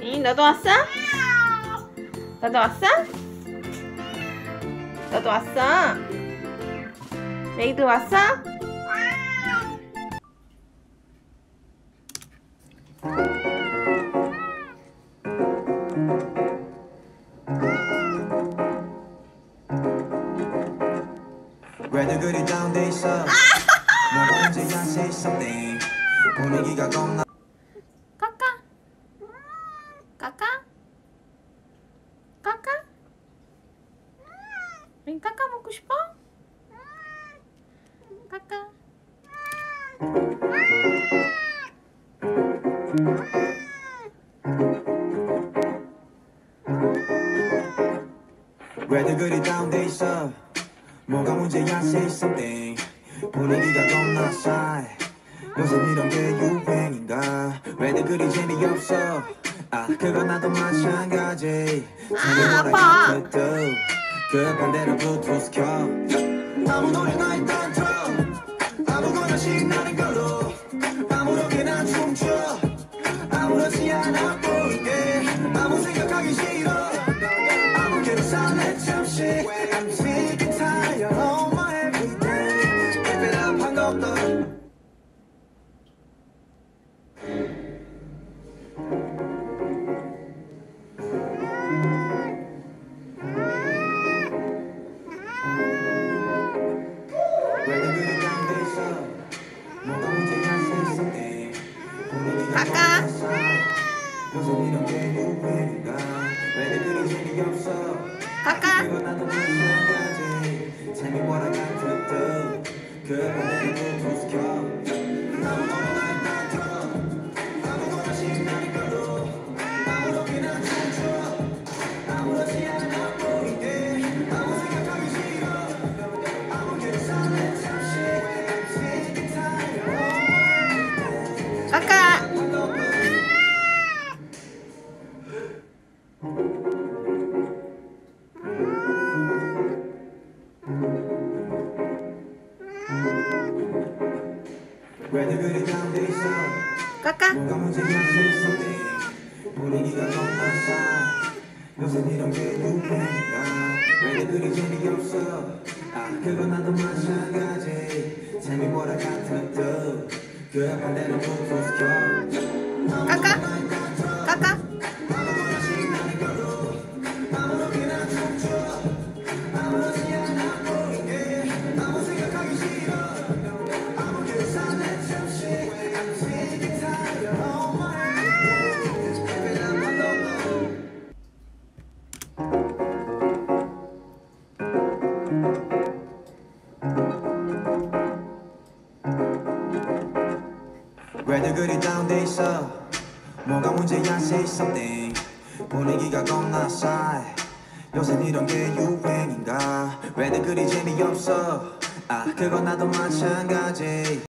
이 너도 왔어? 너도 왔어? 너도 왔어? 메이도 왔어? 왜들 그리 다운돼 있어 뭐가 문제야 say something 분위기가 겁나 까까 까까 까까 응 까까 먹고 싶어? 까까 왜들 그리 다운돼 있어? 뭐가 문제야 say something 분위기가 겁나 shy 요즘 이런 게 유행인가? 왜들 그리 재미없어 아 그건 나도 마찬가지. 아, 아파. 그 반대로 블루투스 켜. 아무 노래나 일단 틀어 아무거나 신나는 걸로. 아무렇게나 춤춰. 아무렇지 않아 보이게 아무 생각하기 싫어 그리 재미없어 까 까까 까까 왜들 그리 다운돼 있어 뭐가 문제야 say something. 분위기가 겁나 싸 요새 이런 게 유행인가? 왜들 그리 재미없어. 아 그건 나도 마찬가지